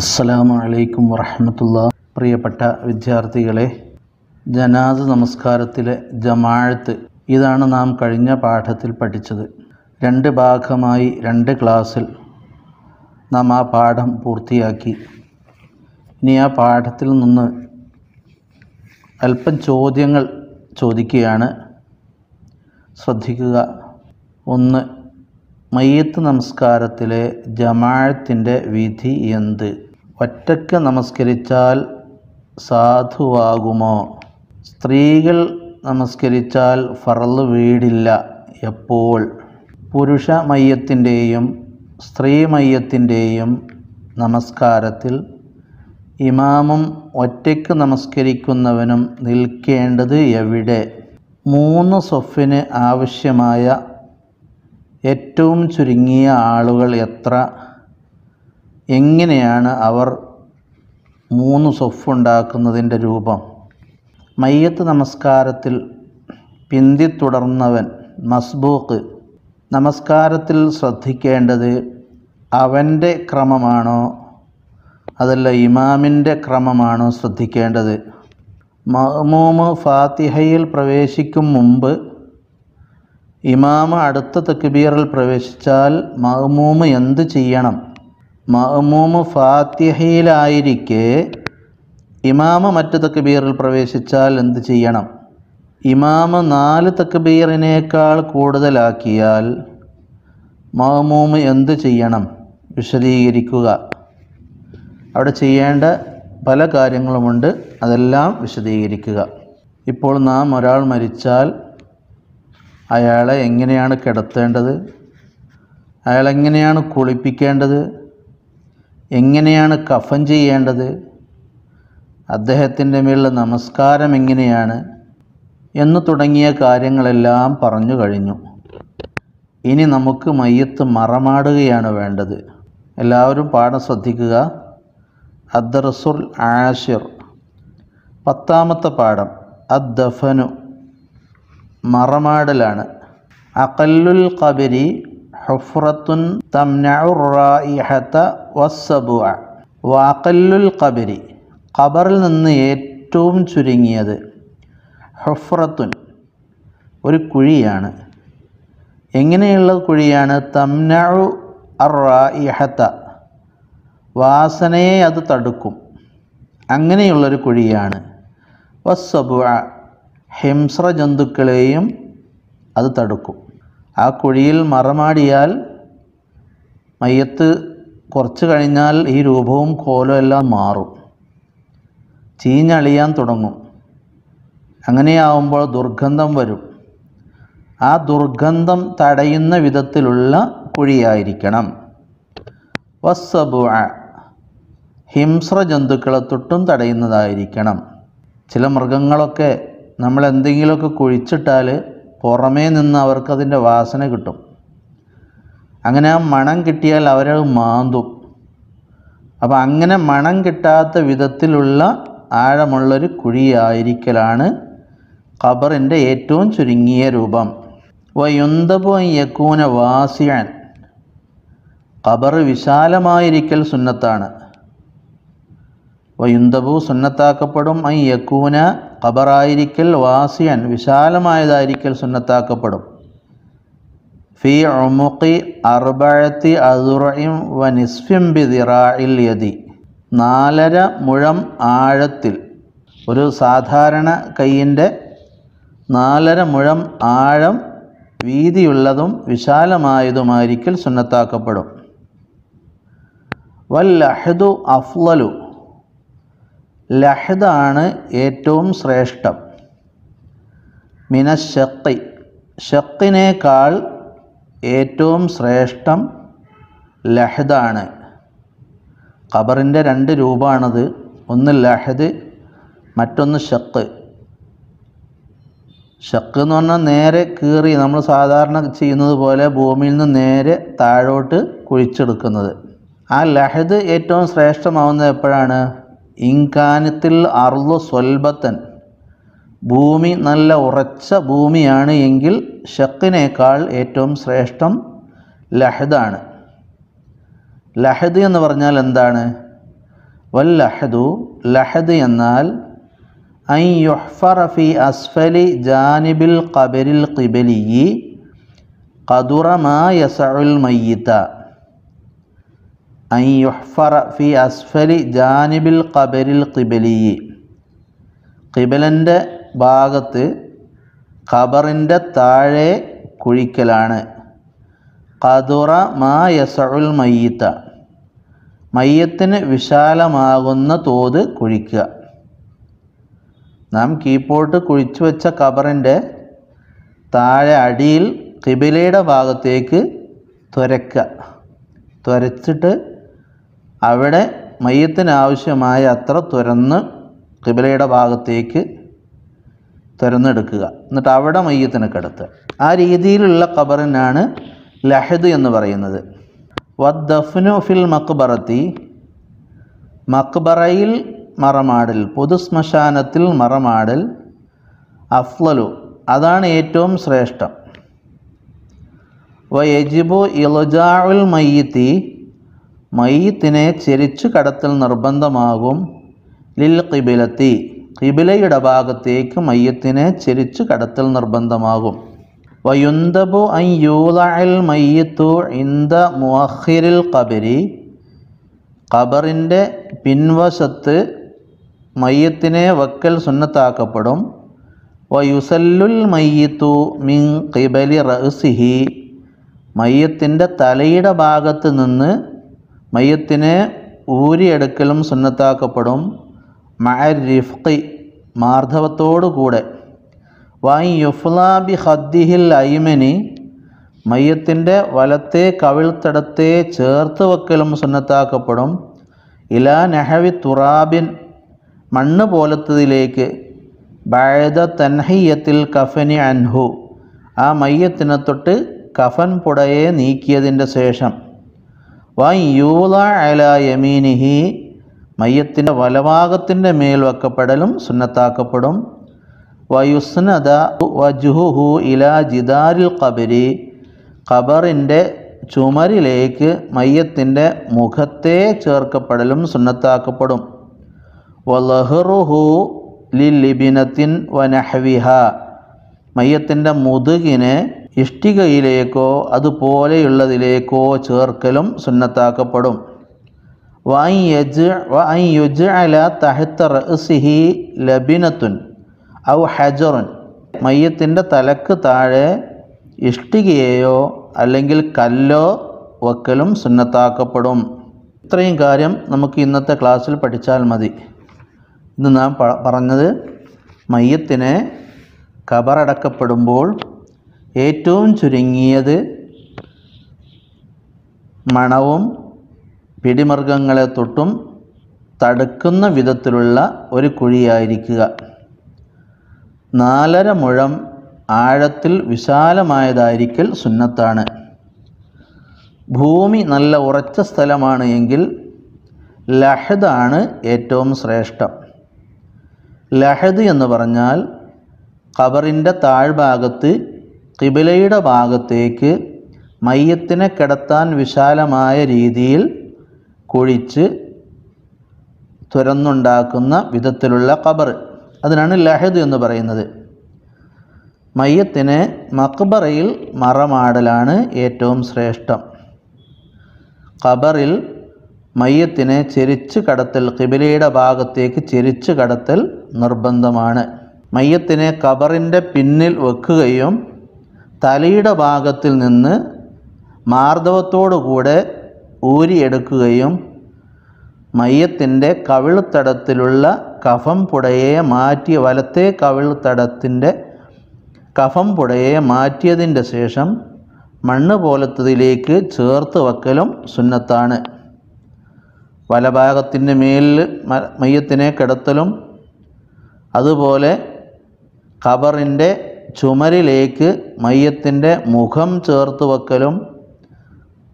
അസ്സലാമു അലൈക്കും പ്രിയപ്പെട്ട വിദ്യാർത്ഥികളെ ജനാദ് നമസ്കാരത്തിലെ ജമാഴത്ത് ഇതാണ് നാം കഴിഞ്ഞ പാഠത്തിൽ പഠിച്ചത്. രണ്ട് ഭാഗമായി രണ്ട് ക്ലാസ്സിൽ നാം ആ പാഠം പൂർത്തിയാക്കി. ഇനി ആ പാഠത്തിൽ നിന്ന് അല്പം ചോദ്യങ്ങൾ ചോദിക്കുകയാണ്. ശ്രദ്ധിക്കുക. ഒന്ന് മയ്യത്ത് നമസ്കാരത്തിലെ ജമാഴത്തിന്റെ വിധി എന്ത്? ഒറ്റയ്ക്ക് നമസ്കരിച്ചാൽ സാധുവാകുമോ? സ്ത്രീകൾ നമസ്കരിച്ചാൽ ഫറൽ വീടില്ല എപ്പോൾ? പുരുഷ മയ്യത്തിന്റെയും സ്ത്രീ മയ്യത്തിന്റെയും നമസ്കാരത്തിൽ ഇമാമും ഒറ്റയ്ക്ക് നമസ്കരിക്കുന്നവനും നിൽക്കേണ്ടത് എവിടെ? മൂന്ന് സൊഫിന് ആവശ്യമായ ഏറ്റവും ചുരുങ്ങിയ ആളുകൾ എത്ര? എങ്ങനെയാണ് അവർ മൂന്ന് സൊഫുണ്ടാക്കുന്നതിന്റെ രൂപം? മയ്യത്ത് നമസ്കാരത്തിൽ പിന്തിത്തുടർന്നവൻ മസ്ബൂക്ക്. നമസ്കാരത്തിൽ ശ്രദ്ധിക്കേണ്ടത് അവന്റെ ക്രമമാണോ? അതല്ല ഇമാമിന്റെ ക്രമമാണോ ശ്രദ്ധിക്കേണ്ടത്? മഹ്മൂമ് ഫാത്തിഹയിൽ പ്രവേശിക്കും മുമ്പ് ഇമാമ് അടുത്ത തക്ബീറിൽ പ്രവേശിച്ചാൽ മഹ്മൂമ് എന്ത് ചെയ്യണം? മഹ്മൂമ് ഫാത്തിഹയിലായിരിക്കെ ഇമാമ മറ്റ് തക്ബീറിൽ പ്രവേശിച്ചാൽ എന്ത് ചെയ്യണം? ഇമാമ നാല് തക്ബീറിനേക്കാൾ കൂടുതലാക്കിയാൽ മഅമൂമ് എന്ത് ചെയ്യണം? വിശദീകരിക്കുക. അവിടെ ചെയ്യേണ്ട പല കാര്യങ്ങളുമുണ്ട്. അതെല്ലാം വിശദീകരിക്കുക. ഇപ്പോൾ നാം ഒരാൾ മരിച്ചാൽ അയാളെ എങ്ങനെയാണ് കിടത്തേണ്ടത്? അയാളെങ്ങനെയാണ് കുളിപ്പിക്കേണ്ടത്? എങ്ങനെയാണ് കഫൻ ചെയ്യേണ്ടത്? അദ്ദേഹത്തിന്റെ മേലുള്ള നമസ്കാരം എങ്ങനെയാണ്? എന്ന് തുടങ്ങിയ കാര്യങ്ങളെല്ലാം പറഞ്ഞു കഴിഞ്ഞു. ഇനി നമുക്ക് മയ്യത്ത് മറമാടുകയാണ് വേണ്ടത്. എല്ലാവരും പാഠം ശ്രദ്ധിക്കുക. അദ്ദർസുൽ ആഷിർ. പത്താമത്തെ പാഠം. അദ്ദഫനു. മറമാടലാണ്. അഖല്ലുൽ കബരി ഹുഫ്രത്തുൻ തംനഉറായിഹത്ത വസ്സബുഅ. വാക്കല്ലുൽ ഖബരി. ഖബറിൽ നിന്ന് ഏറ്റവും ചുരുങ്ങിയത് ഹുഫ്രത്തുൻ. ഒരു കുഴിയാണ്. എങ്ങനെയുള്ള കുഴിയാണ്? തംനഴു അറായിഹത്ത വാസനയെ അത് തടുക്കും. അങ്ങനെയുള്ളൊരു കുഴിയാണ്. വസ്സബുഅ. ഹിംസ്ര ജന്തുക്കളെയും അത് തടുക്കും. ആ കുഴിയിൽ മറമാടിയാൽ മയ്യത്ത് കുറച്ച് കഴിഞ്ഞാൽ ഈ രൂപവും കോലവും എല്ലാം മാറും. ചീഞ്ഞളിയാൻ തുടങ്ങും. അങ്ങനെയാവുമ്പോൾ ദുർഗന്ധം വരും. ആ ദുർഗന്ധം തടയുന്ന വിധത്തിലുള്ള കുഴിയായിരിക്കണം. വസ്സബു ഹിംസ്ര ജന്തുക്കളെ തൊട്ടും തടയുന്നതായിരിക്കണം. ചില മൃഗങ്ങളൊക്കെ നമ്മൾ എന്തെങ്കിലുമൊക്കെ കുഴിച്ചിട്ടാൽ പുറമേ നിന്ന് അവർക്കതിന്റെ വാസന കിട്ടും. അങ്ങനെ ആ മണം കിട്ടിയാൽ അവരത് മാന്തും. അപ്പോൾ അങ്ങനെ മണം കിട്ടാത്ത വിധത്തിലുള്ള ആഴമുള്ളൊരു കുഴിയായിരിക്കലാണ് ഖബറിന്റെ ഏറ്റവും ചുരുങ്ങിയ രൂപം. വയുന്തബു യക്കൂന വാസിയാൻ. ഖബർ വിശാലമായിരിക്കൽ സുന്നത്താണ്. വയുന്തബു സുന്നത്താക്കപ്പെടും. ഐ യക്കൂന ഖബറായിരിക്കൽ വാസിയൻ വിശാലമായതായിരിക്കൽ സുന്നത്താക്കപ്പെടും. ഫി ഒമുക്കി അർബഴത്തി അതുറയും വനിസ്ഫിം ബിദിറായിൽ യതി നാലര മുഴം ആഴത്തിൽ ഒരു സാധാരണ കൈയിന്റെ നാലര മുഴം ആഴം വീതിയുള്ളതും വിശാലമായതുമായിരിക്കൽ സുന്നത്താക്കപ്പെടും. വൽ ലഹദു അഫ്ലലു. ലഹദാണ് ഏറ്റവും ശ്രേഷ്ഠം. മിനശക്തി ഷക്കിനേക്കാൾ ഏറ്റവും ശ്രേഷ്ഠം ലഹദാണ്. ഖബറിന്റെ രണ്ട് രൂപമാണത് ഒന്ന് ലഹദ് മറ്റൊന്ന് ഷക്ക് ഷക്ക് എന്ന് പറഞ്ഞാൽ നേരെ കീറി നമ്മൾ സാധാരണ ചെയ്യുന്നത് പോലെ ഭൂമിയിൽ നിന്ന് നേരെ താഴോട്ട് കുഴിച്ചെടുക്കുന്നത്. ആ ലഹദ് ഏറ്റവും ശ്രേഷ്ഠമാവുന്നത് എപ്പോഴാണ്? ഇൻകാനത്തിൽ അർളു സ്വൽബത്തൻ. ഭൂമി നല്ല ഉറച്ച ഭൂമിയാണ് എങ്കിൽ ഷക്കിനേക്കാൾ ഏറ്റവും ശ്രേഷ്ഠം ലഹദാണ്. ലഹദ് എന്ന് പറഞ്ഞാൽ എന്താണ്? വല്ലഹദു ലഹദ് എന്നാൽ ഐ യുഹ്ഫറ ഫി അസ്ഫലി ജാനിബിൽ ഖബരിൽ ഖിബലിയി ഖദുറ മാ യസഉൽ മയ്യിത്ത ഐ യുഹ്ഫറ ഫി അസ്ഫലി ജാനിബിൽ ഖബരിൽ ഖിബലിയി. ഖിബലന്റെ ഭാഗത്ത് ഖബറിന്റെ താഴെ കുഴിക്കലാണ്. കതുറ മാ യസഉൽ മയ്യത്ത. മയ്യത്തിന് വിശാലമാകുന്ന തോത് കുഴിക്കുക. നാം കീപ്പോട്ട് കുഴിച്ചു വെച്ച കബറിന്റെ താഴെ അടിയിൽ കിബിലയുടെ ഭാഗത്തേക്ക് തുരക്കുക തുരച്ചിട്ട് അവിടെ മയ്യത്തിനാവശ്യമായ അത്ര തുരന്ന് കിബിലയുടെ ഭാഗത്തേക്ക് തുരന്നെടുക്കുക എന്നിട്ട് അവിടെ മയ്യത്തിനെ കിടത്തുക ആ രീതിയിലുള്ള ഖബറിനാണ് ലഹദ് എന്ന് പറയുന്നത്. വദ്ദഫ്നു ഫിൽ മക്ബറത്തി മക്ബറയിൽ മറമാടൽ പൊതുശ്മശാനത്തിൽ മറമാടൽ അഫ്ലലു അതാണ് ഏറ്റവും ശ്രേഷ്ഠം. വയജിബു ഇലജാഉൽ മയ്യത്തി മയ്യത്തിനെ ചെരിച്ചു കടത്തൽ നിർബന്ധമാകും. ലിൽ കിബിലത്തി കിബിലയുടെ ഭാഗത്തേക്ക് മയ്യത്തിനെ ചെരിച്ചു കടത്തൽ നിർബന്ധമാകും. വയുന്തബു യൂലഅൽ മയ്യത്തു ഇന്ദ മുഹിറിൽ കബരി ഖബറിന്റെ പിൻവശത്ത് മയ്യത്തിനെ വക്കൽ സുന്നത്താക്കപ്പെടും. വയുസല്ലുൽ മയ്യത്തു മിൻ കിബലി റഹ്സിഹി മയ്യത്തിന്റെ തലയുടെ ഭാഗത്ത് നിന്ന് മയ്യത്തിനെ ഊരിയെടുക്കലും സുന്നത്താക്കപ്പെടും. മഅർ മാർദ്ധവത്തോടുകൂടെ മാർദ്ധവത്തോടു കൂടെ വൈ യുഫ്ലാബി ഹദ്ദിഹിൽ ഐമനി മയ്യത്തിന്റെ വലത്തെ കവിൾത്തടത്തെ ചേർത്ത് വെക്കലും സുന്നത്താക്കപ്പെടും. ഇലാ നഹവി തുറാബിൻ മണ്ണ് പോലത്തതിലേക്ക്. ബഴത തൻഹയ്യത്തിൽ കഫനി അൻഹു. ആ മയ്യത്തിനെ തൊട്ട് കഫൻ പുടയെ നീക്കിയതിന്റെ ശേഷം. വൈ യൂല അല യമീനിഹി മയ്യത്തിന്റെ വലഭാഗത്തിന്റെ മേൽ വെക്കപ്പെടലും സുന്നത്താക്കപ്പെടും. വയുസ്നദ വജുഹു ഇല ജിദാരിൽ കബരി ഖബറിന്റെ ചുമരിലേക്ക് മയ്യത്തിന്റെ മുഖത്തെ ചേർക്കപ്പെടലും സുന്നത്താക്കപ്പെടും. വലഹറുഹു ലിലിബിനത്തിൻ വനഹവിഹ മയ്യത്തിന്റെ മുതുകിനെ ഇഷ്ടികയിലേക്കോ അതുപോലെയുള്ളതിലേക്കോ ചേർക്കലും സുന്നത്താക്കപ്പെടും. ലബിനത്തുൻ ഔ ഹജറുൻ മയ്യത്തിന്റെ തലക്ക് താഴെ ഇഷ്ടികയെയോ അല്ലെങ്കിൽ കല്ലോ വക്കലും സുന്നത്താക്കപ്പെടും. ഇത്രയും കാര്യം നമുക്ക് ഇന്നത്തെ ക്ലാസ്സിൽ പഠിച്ചാൽ മതി. ഇന്ന് നാം പറഞ്ഞത് മയ്യത്തിനെ കബറടക്കപ്പെടുമ്പോൾ ഏറ്റവും ചുരുങ്ങിയത് മണവും പിടിമൃഗങ്ങളെ തൊട്ടും തടുക്കുന്ന വിധത്തിലുള്ള ഒരു കുഴിയായിരിക്കുക. നാലര മുഴം ആഴത്തിൽ വിശാലമായതായിരിക്കൽ സുന്നത്താണ്. ഭൂമി നല്ല ഉറച്ച സ്ഥലമാണ് എങ്കിൽ ലഹദാണ് ഏറ്റവും ശ്രേഷ്ഠം. ലഹദ് എന്ന് പറഞ്ഞാൽ ഖബറിന്റെ താഴ്ഭാഗത്ത് കിബിലയുടെ ഭാഗത്തേക്ക് മയ്യത്തിനെ കിടത്താൻ വിശാലമായ രീതിയിൽ കുഴിച്ച് തുരന്നുണ്ടാക്കുന്ന വിധത്തിലുള്ള ഖബർ. അതിനാണ് ലഹദ് എന്ന് പറയുന്നത്. മയ്യത്തിനെ മക്ബറയിൽ മറമാടലാണ് ഏറ്റവും ശ്രേഷ്ഠം. ഖബറിൽ മയ്യത്തിനെ ചെരിച്ച് കടത്തൽ കിബിലയുടെ ഭാഗത്തേക്ക് ചെരിച്ച് കടത്തൽ നിർബന്ധമാണ്. മയ്യത്തിനെ കബറിന്റെ പിന്നിൽ വെക്കുകയും തലയുടെ ഭാഗത്തിൽ നിന്ന് മാർദ്ദവത്തോടുകൂടെ ഊരിയെടുക്കുകയും മയ്യത്തിന്റെ കവിളുത്തടത്തിലുള്ള കഫം പുടയെ മാറ്റിയ വലത്തെ കവിളുത്തടത്തിന്റെ കഫം പുടയെ മാറ്റിയതിന്റെ ശേഷം മണ്ണ് പോലത്തതിലേക്ക് ചേർത്ത് വക്കലും സുന്നത്താണ്. വലഭാഗത്തിന്റെ മേലിൽ മയത്തിനെ കിടത്തലും അതുപോലെ ഖബറിന്റെ ചുമരിലേക്ക് മയ്യത്തിന്റെ മുഖം ചേർത്ത് വെക്കലും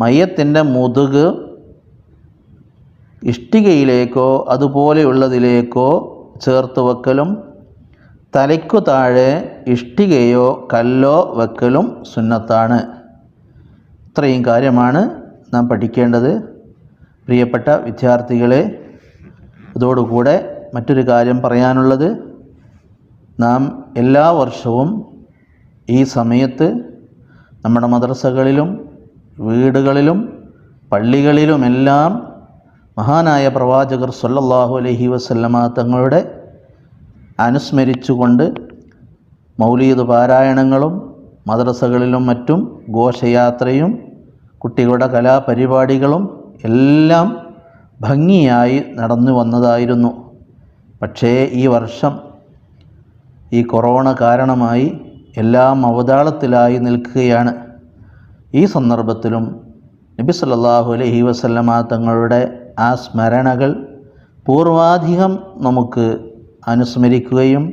മയ്യത്തിന്റെ മുതുക് ഇഷ്ടികയിലേക്കോ അതുപോലെയുള്ളതിലേക്കോ ചേർത്ത് വെക്കലും തലയ്ക്കു താഴെ ഇഷ്ടികയോ കല്ലോ വെക്കലും സുന്നത്താണ്. ഇത്രയും കാര്യമാണ് നാം പഠിക്കേണ്ടത്. പ്രിയപ്പെട്ട വിദ്യാർത്ഥികളെ ഇതോടുകൂടെ മറ്റൊരു കാര്യം പറയാനുള്ളത്. നാം എല്ലാ വർഷവും ഈ സമയത്ത് നമ്മുടെ മദ്രസകളിലും വീടുകളിലും പള്ളികളിലുമെല്ലാം മഹാനായ പ്രവാചകർ സല്ലല്ലാഹു അലഹി വസല്ലമ തങ്ങളുടെ അനുസ്മരിച്ചുകൊണ്ട് മൗലീദ് പാരായണങ്ങളും മദ്രസകളിലും മറ്റും ഘോഷയാത്രയും കുട്ടികളുടെ കലാപരിപാടികളും എല്ലാം ഭംഗിയായി നടന്നു വന്നതായിരുന്നു. പക്ഷേ ഈ വർഷം ഈ കൊറോണ കാരണമായി എല്ലാം അവതാളത്തിലായി നിൽക്കുകയാണ്. ഈ സന്ദർഭത്തിലും നബി സല്ലാഹു അലഹി വസല്ലമ തങ്ങളുടെ ആ സ്മരണകൾ പൂർവാധികം നമുക്ക് അനുസ്മരിക്കുകയും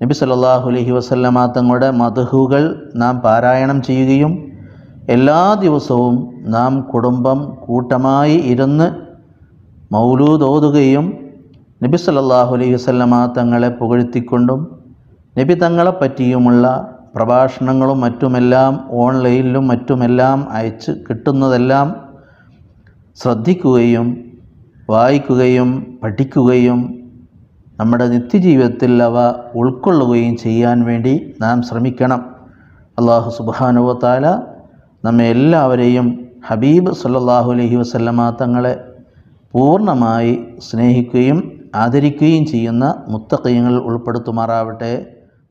നബി സല്ലാഹു അലഹി വസല്ലമ തങ്ങളുടെ മധുഹുകൾ നാം പാരായണം ചെയ്യുകയും എല്ലാ ദിവസവും നാം കുടുംബം കൂട്ടമായി ഇരുന്ന് മൗലൂദ് ഓതുകയും നബി സല്ലാഹു അലൈഹി വസല്ലമ തങ്ങളെ പുകഴ്ത്തിക്കൊണ്ടും നബി തങ്ങളെ പറ്റിയുമുള്ള പ്രഭാഷണങ്ങളും മറ്റുമെല്ലാം ഓൺലൈനിലും മറ്റുമെല്ലാം അയച്ച് കിട്ടുന്നതെല്ലാം ശ്രദ്ധിക്കുകയും വായിക്കുകയും പഠിക്കുകയും നമ്മുടെ നിത്യജീവിതത്തിൽ അവ ഉൾക്കൊള്ളുകയും ചെയ്യാൻ വേണ്ടി നാം ശ്രമിക്കണം. അള്ളാഹു സുബാനുവത്താല നമ്മെ എല്ലാവരെയും ഹബീബ് സല്ലാഹു അലഹി വസ്ല്ലാ തങ്ങളെ പൂർണമായി സ്നേഹിക്കുകയും ആദരിക്കുകയും ചെയ്യുന്ന മുത്തക്കയങ്ങൾ ഉൾപ്പെടുത്തുമാറാവട്ടെ.